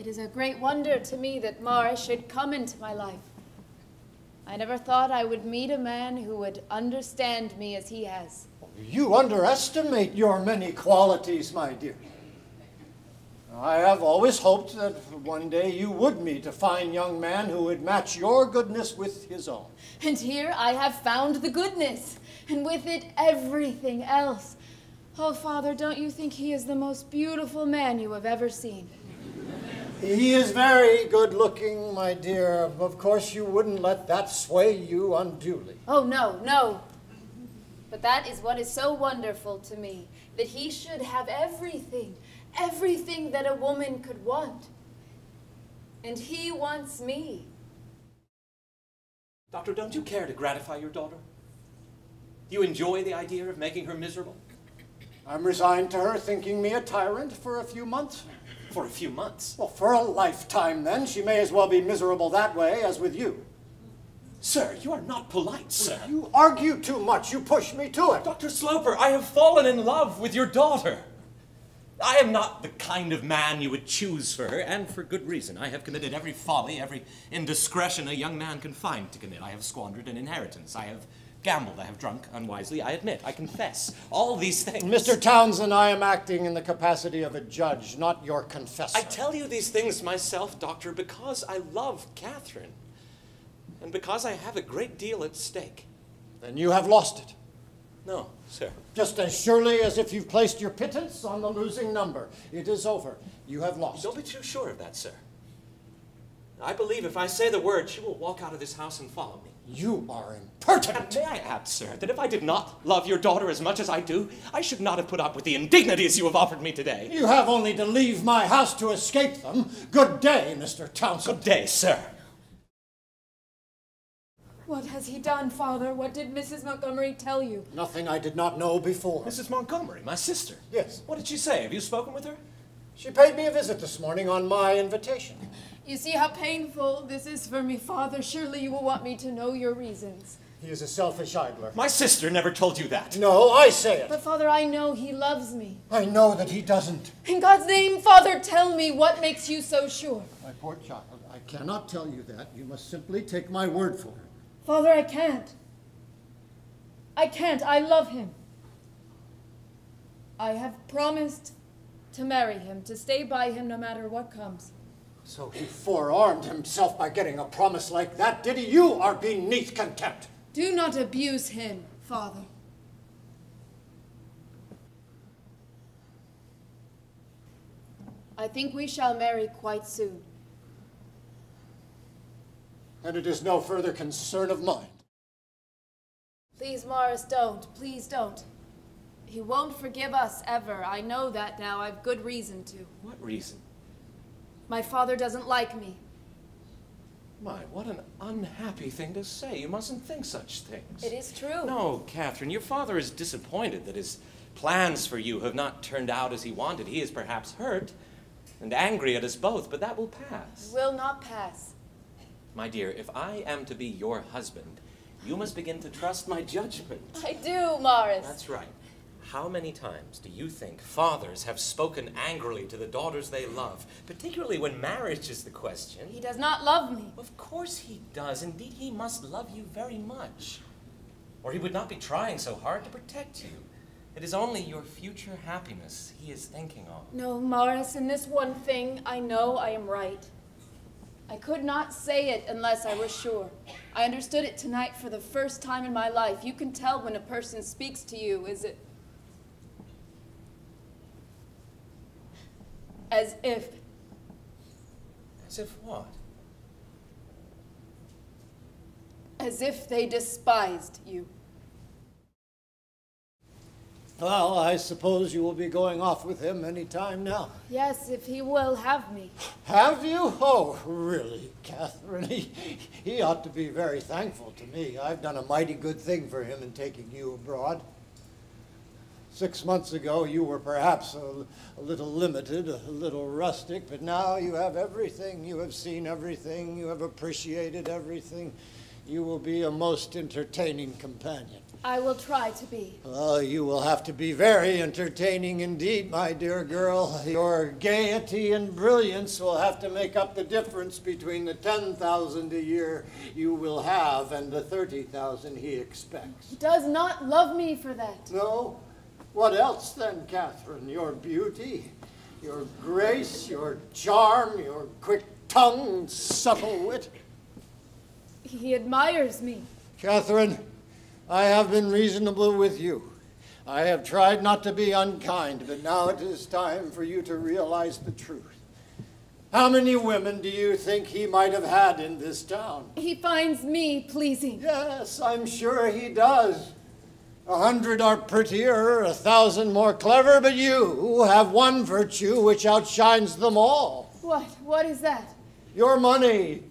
It is a great wonder to me that Morris should come into my life. I never thought I would meet a man who would understand me as he has. You underestimate your many qualities, my dear. I have always hoped that one day you would meet a fine young man who would match your goodness with his own. And here I have found the goodness, and with it everything else. Oh, Father, don't you think he is the most beautiful man you have ever seen? He is very good looking, my dear. Of course, you wouldn't let that sway you unduly. Oh, no, no. But that is what is so wonderful to me that he should have everything, everything that a woman could want. And he wants me. Doctor, don't you care to gratify your daughter? Do you enjoy the idea of making her miserable? I'm resigned to her thinking me a tyrant for a few months. For a few months? Well, for a lifetime, then. She may as well be miserable that way as with you. Sir, you are not polite, sir. You argue too much. You push me to it. Dr. Sloper, I have fallen in love with your daughter. I am not the kind of man you would choose for her, and for good reason. I have committed every folly, every indiscretion a young man can find to commit. I have squandered an inheritance. I have gambled. I have drunk unwisely. I admit. I confess. All these things. Mr. Townsend, I am acting in the capacity of a judge, not your confessor. I tell you these things myself, Doctor, because I love Catherine. And because I have a great deal at stake. Then you have lost it. No, sir. Just as surely as if you've placed your pittance on the losing number. It is over. You have lost. Don't be too sure of that, sir. I believe if I say the word, she will walk out of this house and follow me. You are impertinent. And may I add, sir, that if I did not love your daughter as much as I do, I should not have put up with the indignities you have offered me today. You have only to leave my house to escape them. Good day, Mr. Townsend. Good day, sir. What has he done, Father? What did Mrs. Montgomery tell you? Nothing I did not know before. Mrs. Montgomery, my sister. Yes. What did she say? Have you spoken with her? She paid me a visit this morning on my invitation. You see how painful this is for me, Father. Surely you will want me to know your reasons. He is a selfish idler. My sister never told you that. No, I say it. But, Father, I know he loves me. I know that he doesn't. In God's name, Father, tell me what makes you so sure. My poor child, I cannot tell you that. You must simply take my word for it. Father, I can't. I can't. I love him. I have promised to marry him, to stay by him no matter what comes. So he forearmed himself by getting a promise like that, did he? You are beneath contempt. Do not abuse him, Father. I think we shall marry quite soon. And it is no further concern of mine. Please, Morris, don't. Please don't. He won't forgive us ever. I know that now. I've good reason to. What reason? My father doesn't like me. My, what an unhappy thing to say. You mustn't think such things. It is true. No, Catherine, your father is disappointed that his plans for you have not turned out as he wanted. He is perhaps hurt and angry at us both, but that will pass. Will not pass. My dear, if I am to be your husband, you must begin to trust my judgment. I do, Morris. That's right. How many times do you think fathers have spoken angrily to the daughters they love, particularly when marriage is the question? He does not love me. Of course he does. Indeed, he must love you very much. Or he would not be trying so hard to protect you. It is only your future happiness he is thinking of. No, Morris, in this one thing, I know I am right. I could not say it unless I was sure. I understood it tonight for the first time in my life. You can tell when a person speaks to you, is it as if As if what? as if they despised you. Well, I suppose you will be going off with him any time now. Yes, if he will have me. Have you? Oh, really, Catherine? He, he ought to be very thankful to me. I've done a mighty good thing for him in taking you abroad. Six months ago, you were perhaps a, a little limited, a little rustic, but now you have everything. You have seen everything. You have appreciated everything. You will be a most entertaining companion. I will try to be. Well, you will have to be very entertaining indeed, my dear girl. Your gaiety and brilliance will have to make up the difference between the 10,000 a year you will have and the 30,000 he expects. He does not love me for that. No? What else then, Catherine? Your beauty, your grace, your charm, your quick tongue, subtle wit? He admires me. Catherine, I have been reasonable with you. I have tried not to be unkind, but now it is time for you to realize the truth. How many women do you think he might have had in this town? He finds me pleasing. Yes, I'm sure he does. A hundred are prettier, a thousand more clever, but you have one virtue which outshines them all. What? What is that? Your money.